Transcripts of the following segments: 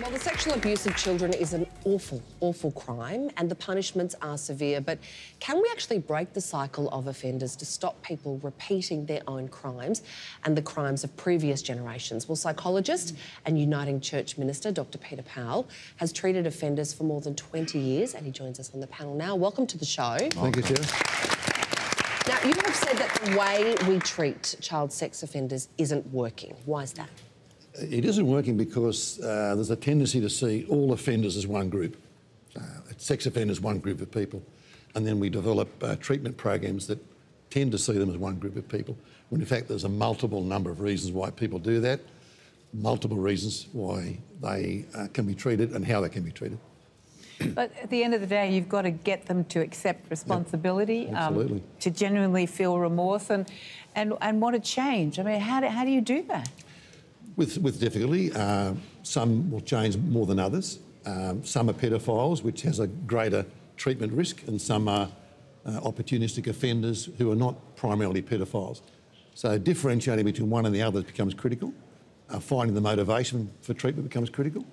Well, the sexual abuse of children is an awful, awful crime, and the punishments are severe. But can we actually break the cycle of offenders to stop people repeating their own crimes and the crimes of previous generations? Well, psychologist and Uniting Church minister Dr. Peter Powell has treated offenders for more than 20 years, and he joins us on the panel now. Welcome to the show. Thank you, Chair. Now, you have said that the way we treat child sex offenders isn't working. Why is that? It isn't working because uh, there's a tendency to see all offenders as one group. Uh, sex offenders, one group of people. And then we develop uh, treatment programs that tend to see them as one group of people, when in fact there's a multiple number of reasons why people do that, multiple reasons why they uh, can be treated and how they can be treated. But at the end of the day, you've got to get them to accept responsibility, Yep, absolutely. um, to genuinely feel remorse and, and, and want to change. I mean, how do, how do you do that? With, with difficulty, uh, some will change more than others. Um, some are pedophiles, which has a greater treatment risk, and some are uh, opportunistic offenders who are not primarily pedophiles. So differentiating between one and the other becomes critical. Uh, finding the motivation for treatment becomes critical.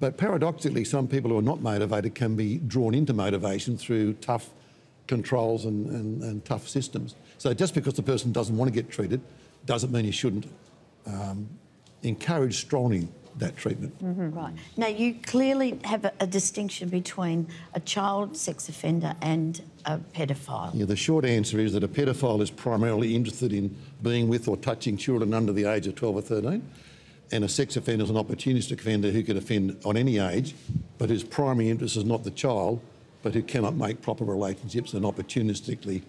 But paradoxically, some people who are not motivated can be drawn into motivation through tough controls and, and, and tough systems. So just because the person doesn't want to get treated doesn't mean you shouldn't um, encourage strongly that treatment. Mm-hmm. Right. Now, you clearly have a, a distinction between a child sex offender and a paedophile. Yeah, the short answer is that a pedophile is primarily interested in being with or touching children under the age of 12 or 13, and a sex offender is an opportunistic offender who could offend on any age, but whose primary interest is not the child, but who cannot make proper relationships and opportunistically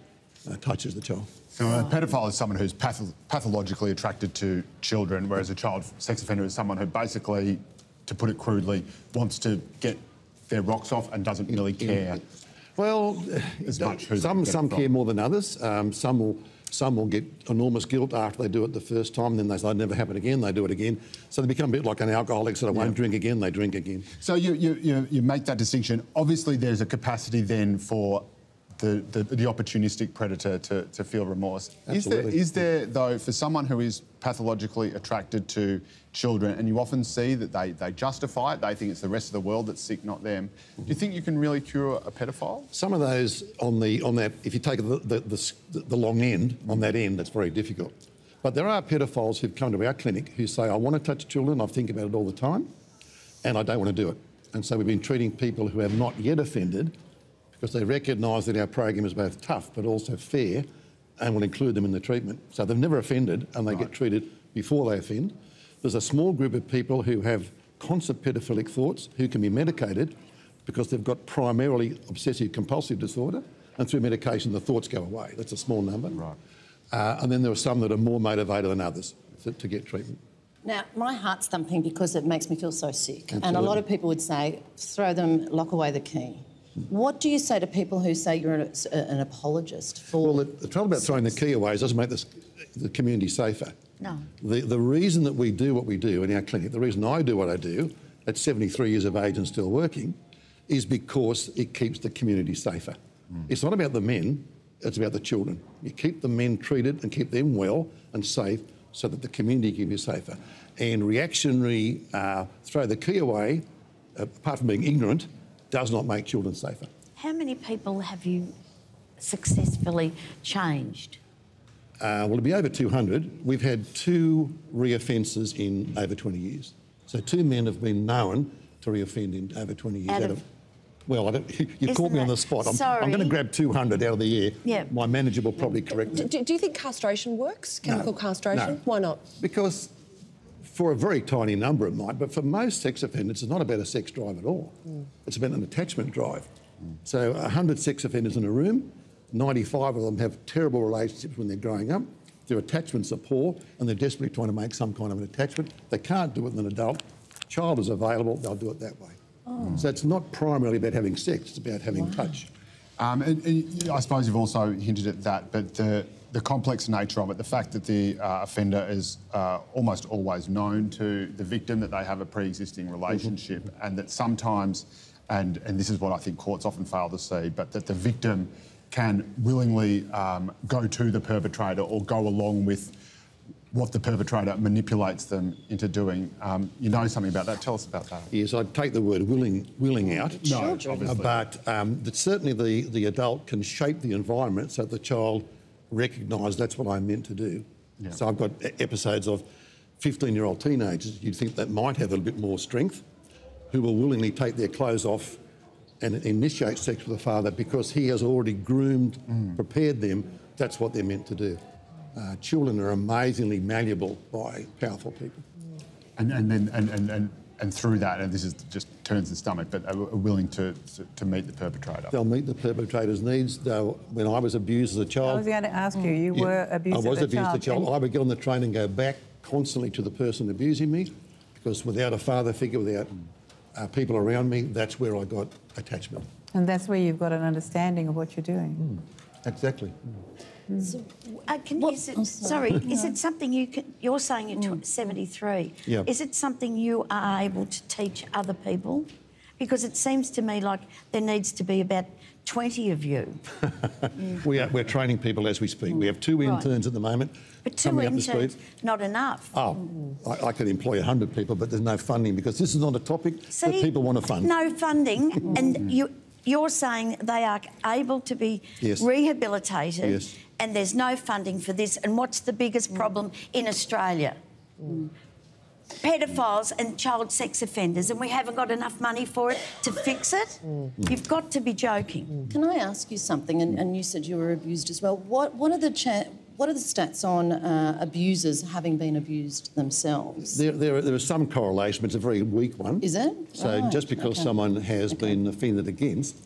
uh, touches the child. So a pedophile is someone who's patho- pathologically attracted to children, whereas a child sex offender is someone who basically, to put it crudely, wants to get their rocks off and doesn't really care. Well, As much who some some care more than others. Um, some will some will get enormous guilt after they do it the first time, then they say, "It'll never happen again." They do it again, so they become a bit like an alcoholic. So they won't drink again. They drink again. So you, you, you, you make that distinction. Obviously, there's a capacity then for the, the, the opportunistic predator to, to feel remorse. Is there, Absolutely. is there, though, for someone who is pathologically attracted to children, and you often see that they, they justify it, they think it's the rest of the world that's sick, not them, do you think you can really cure a pedophile? Some of those on the on that, if you take the the, the, the long end on that end, that's very difficult. But there are pedophiles who've come to our clinic who say, "I want to touch children. I think about it all the time, and I don't want to do it." And so we've been treating people who have not yet offended because they recognise that our program is both tough but also fair, and will include them in the treatment. So they've never offended, and they get treated before they offend. There's a small group of people who have constant pedophilic thoughts who can be medicated because they've got primarily obsessive compulsive disorder, and through medication the thoughts go away. That's a small number. Right. Uh, and then there are some that are more motivated than others to, to get treatment. Now, my heart's thumping because it makes me feel so sick. And a lot of people would say, throw them, lock away the key. What do you say to people who say you're an, an apologist for. Well, the, the trouble about throwing the key away is it doesn't make this, the community safer. No. The, the reason that we do what we do in our clinic, the reason I do what I do at 73 years of age and still working, is because it keeps the community safer. It's not about the men, it's about the children. You keep the men treated and keep them well and safe so that the community can be safer. And reactionary, uh, throw the key away, uh, apart from being ignorant, does not make children safer. How many people have you successfully changed? Uh, well, it'll be over 200. We've had two reoffences in over 20 years. So two men have been known to reoffend in over 20 years. Out of- well, I don't, you Isn't caught me on the spot. I'm, I'm going to grab 200 out of the air. Yeah. My manager will probably correct me. do, do you think castration works? Chemical No. castration? No. Why not? Because for a very tiny number it might, but for most sex offenders, it's not about a sex drive at all. It's about an attachment drive. So 100 sex offenders in a room, 95 of them have terrible relationships when they're growing up. Their attachments are poor and they're desperately trying to make some kind of an attachment. They can't do it with an adult. Child is available, they'll do it that way. So it's not primarily about having sex, it's about having touch. Um, and, and I suppose you've also hinted at that, but the, the complex nature of it, the fact that the uh, offender is uh, almost always known to the victim, that they have a pre-existing relationship, and that sometimes, and, and this is what I think courts often fail to see, but that the victim can willingly um, go to the perpetrator or go along with what the perpetrator manipulates them into doing. Um, you know something about that? Tell us about that. Yes, I'd take the word willing, willing out. No, Children. obviously. But um, that certainly the, the adult can shape the environment so the child recognises that's what I'm meant to do. Yeah. So I've got episodes of 15 year old teenagers, you'd think that might have a little bit more strength, who will willingly take their clothes off and initiate sex with the father because he has already groomed, prepared them. That's what they're meant to do. Uh, children are amazingly malleable by powerful people. and, and then and, and, and, and through that, and this is just turns the stomach, but are, are willing to, to to meet the perpetrator. They'll meet the perpetrator's needs. They'll, when I was abused as a child, I was going to ask you. You Yeah, were abused as a child. I was abused child. as a child. I would get on the train and go back constantly to the person abusing me because without a father figure, without uh, people around me, that's where I got attachment. And that's where you've got an understanding of what you're doing. Exactly. Uh, can, What- is it, oh, sorry, sorry. is it something you can, you're saying you're tw- 73. Yeah. Is it something you are able to teach other people? Because it seems to me like there needs to be about 20 of you. We are, we're training people as we speak. We have two Right. interns at the moment But two coming up the interns, not enough. Oh, I, I could employ 100 people, but there's no funding because this is not a topic that people want to fund. No funding, and you, you're saying they are able to be Yes. rehabilitated, Yes. And there's no funding for this. And what's the biggest mm. problem in Australia? Mm. Pedophiles and child sex offenders, and we haven't got enough money for it to fix it. Mm. You've got to be joking. Can I ask you something? And, and you said you were abused as well. What what are the cha- what are the stats on uh, abusers having been abused themselves? There, there, there is some correlation, but it's a very weak one. Is it? So Right, just because okay. someone has been offended against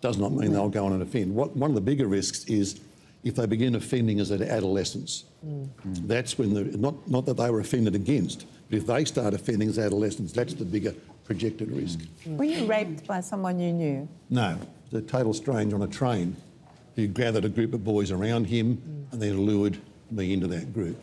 does not mean they'll go on and offend. What, one of the bigger risks is if they begin offending as an adolescence. Mm. That's when the not not that they were offended against, but if they start offending as adolescents, that's the bigger projected risk. Were you raped by someone you knew? No, the total stranger on a train who gathered a group of boys around him and then lured me into that group.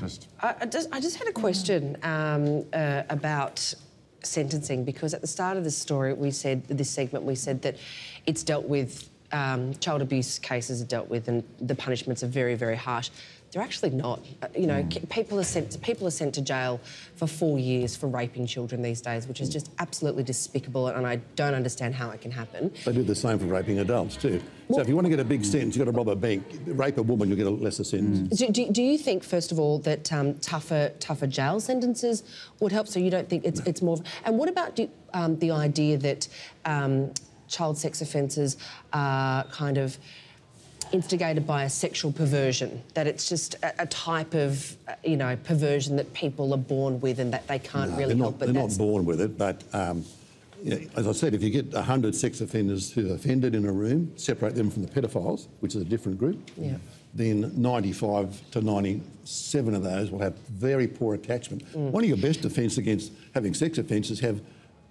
Just- I, I just, I just had a question um, uh, about sentencing because at the start of this story, we said this segment, we said that it's dealt with. Um, child abuse cases are dealt with, and the punishments are very, very harsh. They're actually not. Uh, You know, ki- people are sent. People are sent to jail for four years for raping children these days, which is just absolutely despicable, and I don't understand how it can happen. They do the same for raping adults too. So if you want to get a big sentence, you've got to rob a bank. Rape a woman, you'll get a lesser sentence. Do, do, do you think, first of all, that um, tougher tougher jail sentences would help? So you don't think it's it's more. Of, and what about do, um, the idea that um, child sex offences are kind of instigated by a sexual perversion? That it's just a, a type of you know perversion that people are born with and that they can't No, really they're help. not, but they're that's not born with it, but um, you know, as I said, if you get 100 sex offenders who are offended in a room, separate them from the pedophiles, which is a different group, Yeah. then 95 to 97 of those will have very poor attachment. Mm. One of your best defence against having sex offences have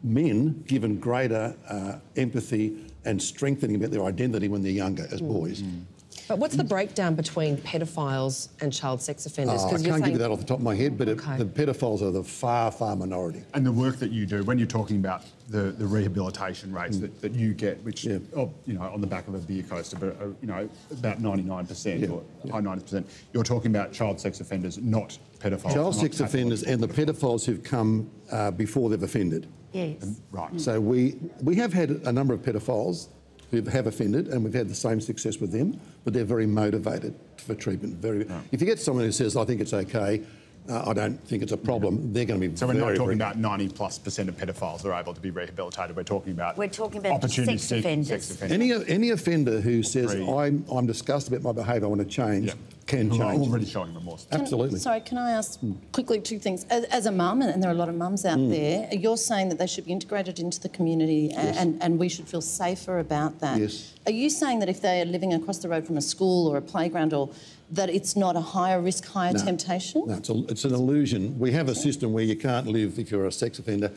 men given greater uh, empathy and strengthening about their identity when they're younger as Mm. Boys. But what's the breakdown between pedophiles and child sex offenders? Oh, I 'Cause can't you're give you that off the top of my head, but it, Okay. the pedophiles are the far, far minority. And the work that you do, when you're talking about the, the rehabilitation rates that, that you get, which, Yeah. oh, you know, on the back of a beer coaster, but, uh, you know, about 99% Yeah, or high 90%, you're talking about child sex offenders, not pedophiles. Child not sex offenders and the pedophiles who've come uh, before they've offended. Yes. Right. So we, we have had a number of pedophiles who have have offended and we've had the same success with them, but they're very motivated for treatment. Very. If you get someone who says, I think it's okay, uh, I don't think it's a problem, they're going to be So we're not talking very- about 90 plus percent of pedophiles that are able to be rehabilitated. We're talking about We're talking about opportunistic sex offenders. sex offenders. Any, any offender who says, Agree. I'm, I'm disgusted about my behaviour, I want to change, Yeah. Can Who are change. already showing remorse. Can- Absolutely. Sorry, can I ask quickly two things? As, as a mum, and there are a lot of mums out Mm. there, you're saying that they should be integrated into the community a- and, and we should feel safer about that. Yes. Are you saying that if they are living across the road from a school or a playground or that it's not a higher risk, higher No. temptation? No, it's, a, it's an illusion. We have a system where you can't live, if you're a sex offender,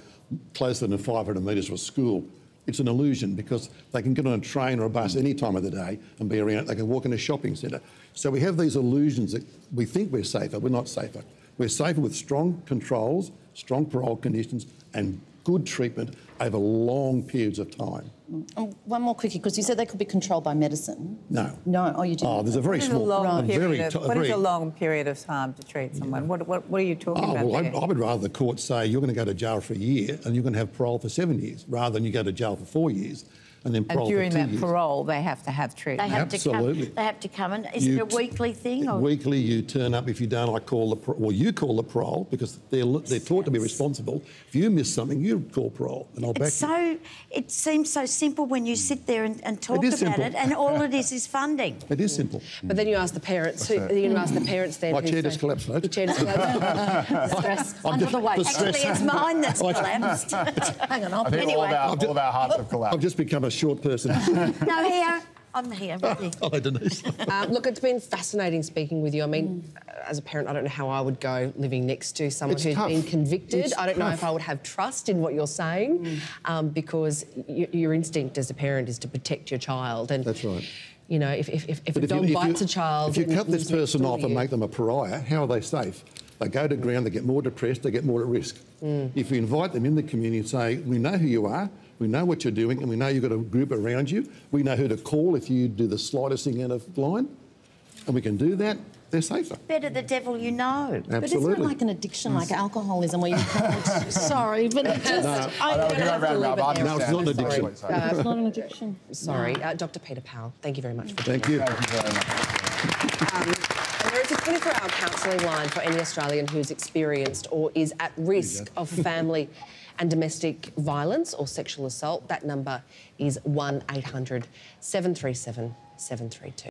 closer than 500 metres from a school. It's an illusion because they can get on a train or a bus any time of the day and be around. They can walk in a shopping centre. So we have these illusions that we think we're safer. We're not safer. We're safer with strong controls, strong parole conditions, and good treatment over long periods of time. Um, one more quickie, because you said they could be controlled by medicine. No. No, oh, you didn't. Oh, there's a very What is a small, long a period very, of, t- a what is very a long period of time to treat someone? What, what, what are you talking Oh, about well, I. I would rather the court say you're going to go to jail for a year and you're going to have parole for seven years, rather than you go to jail for four years and then and during that years. parole, they have to have They treatment. have to come. They have to come, and is You it a weekly thing? Or? Weekly, you turn up. If you don't, I call the par- well, you call the parole because they're they're taught to be responsible. If you miss something, you call parole, and I'll back It's you. so. It seems so simple when you sit there and, and talk is about simple. it, and all it is is funding. It is simple. But then you ask the parents. Who, That's it. you ask the parents then. My who chair say- just collapsed, folks. Your chair just collapsed. Stress. I'm Under just- the weight. the Actually, it's mine that's collapsed. Hang on, I'll I think all, of Anyway. our, all of our hearts have collapsed. I've just become a short person. no, here I'm here. Ready. Hello, Denise. Um, look, it's been fascinating speaking with you. I mean, as a parent, I don't know how I would go living next to someone It's who's tough. been convicted. It's I don't know if. I would have trust in what you're saying um, because y- your instinct as a parent is to protect your child. And That's right. You know, if, if, if, if a But dog bites a child, if you and cut this person off and make them a pariah, how are they safe? They go to ground, they get more depressed, they get more at risk. Mm. If you invite them in the community and say, we know who you are, we know what you're doing, and we know you've got a group around you, we know who to call if you do the slightest thing out of line, and we can do that, they're safer. Better the devil you know. Absolutely. But isn't it like an addiction, like alcoholism, where you can't? sorry, but it just. I, I know, don't we go have to round round, it but I there. No, it's not an understand. addiction. Sorry, sorry. It's not an addiction. Sorry, uh, Dr. Peter Powell, thank you very much for joining Thank you. Thank you very much. And there is a 24 hour counselling line for any Australian who's experienced or is at risk of family and domestic violence or sexual assault. That number is 1 800 737 732.